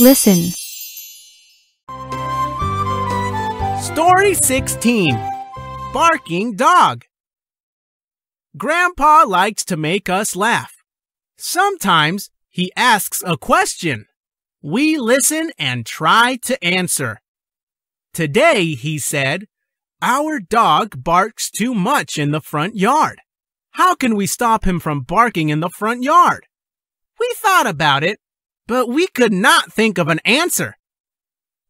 Listen. Story 16 Barking Dog. Grandpa likes to make us laugh. Sometimes he asks a question. We listen and try to answer. Today, he said, Our dog barks too much in the front yard. How can we stop him from barking in the front yard? We thought about it, but we could not think of an answer.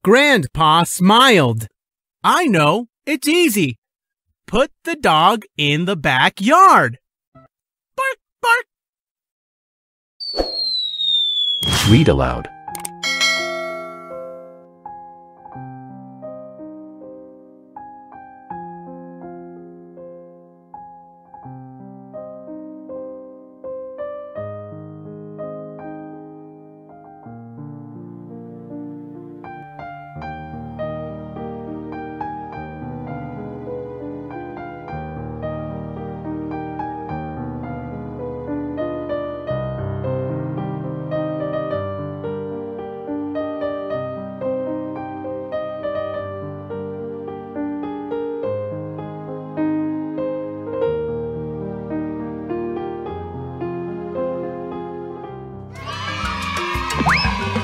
Grandpa smiled. I know, it's easy. Put the dog in the backyard. Bark, bark. Read aloud. Woo!